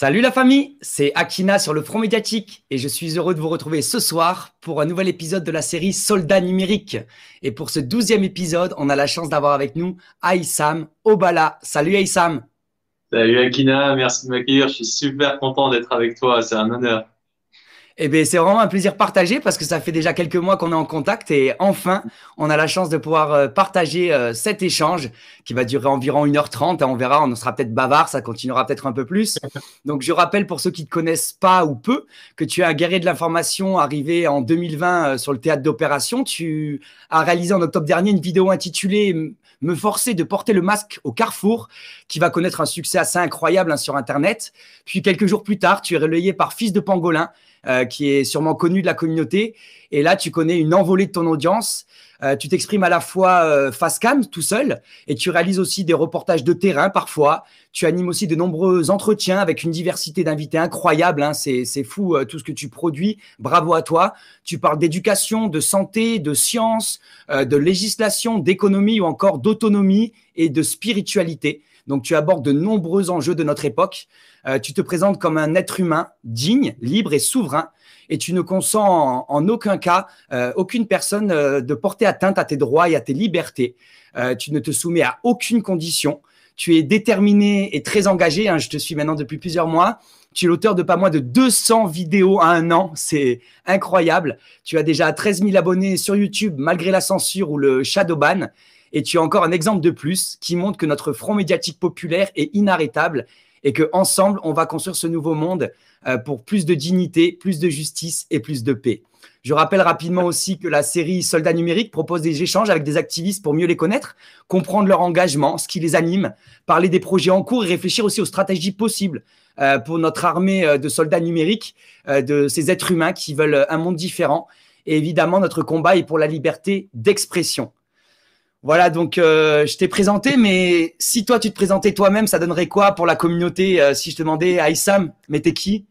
Salut la famille, c'est Akina sur le front médiatique et je suis heureux de vous retrouver ce soir pour un nouvel épisode de la série Soldats numériques. Et pour ce douzième épisode, on a la chance d'avoir avec nous Aïssam Obala. Salut Aïssam. Salut Akina, merci de m'accueillir, je suis super content d'être avec toi, c'est un honneur. Eh bien, c'est vraiment un plaisir partagé parce que ça fait déjà quelques mois qu'on est en contact et enfin, on a la chance de pouvoir euh, partager euh, cet échange qui va durer environ 1h30. On verra, on sera peut-être bavard, ça continuera peut-être un peu plus. Donc, je rappelle pour ceux qui ne te connaissent pas ou peu que tu es un guerrier de l'information arrivé en 2020 euh, sur le théâtre d'opération. Tu as réalisé en octobre dernier une vidéo intitulée me forcer de porter le masque au carrefour, qui va connaître un succès assez incroyable hein, sur Internet. Puis quelques jours plus tard, tu es relayé par Fils de Pangolin, euh, qui est sûrement connu de la communauté. Et là, tu connais une envolée de ton audience. Euh, tu t'exprimes à la fois euh, face cam, tout seul, et tu réalises aussi des reportages de terrain parfois. Tu animes aussi de nombreux entretiens avec une diversité d'invités incroyable. Hein. C'est, fou tout ce que tu produis. Bravo à toi. Tu parles d'éducation, de santé, de science, de législation, d'économie ou encore d'autonomie et de spiritualité. Donc, tu abordes de nombreux enjeux de notre époque. Euh, tu te présentes comme un être humain digne, libre et souverain. Et tu ne consens en, aucun cas euh, aucune personne euh, de porter atteinte à tes droits et à tes libertés. tu ne te soumets à aucune condition. Tu es déterminé et très engagé. Hein, je te suis maintenant depuis plusieurs mois. Tu es l'auteur de pas moins de 200 vidéos à un an. C'est incroyable. Tu as déjà 13 000 abonnés sur YouTube malgré la censure ou le shadow ban. Et tu as encore un exemple de plus qui montre que notre front médiatique populaire est inarrêtable et que ensemble on va construire ce nouveau monde euh, pour plus de dignité, plus de justice et plus de paix. Je rappelle rapidement aussi que la série Soldats numériques propose des échanges avec des activistes pour mieux les connaître, comprendre leur engagement, ce qui les anime, parler des projets en cours et réfléchir aussi aux stratégies possibles euh, pour notre armée euh, de soldats numériques, de ces êtres humains qui veulent un monde différent. Et évidemment, notre combat est pour la liberté d'expression. Voilà, donc euh, je t'ai présenté, mais si toi tu te présentais toi-même, ça donnerait quoi pour la communauté euh, Si je te demandais, Aïssam, mais t'es qui?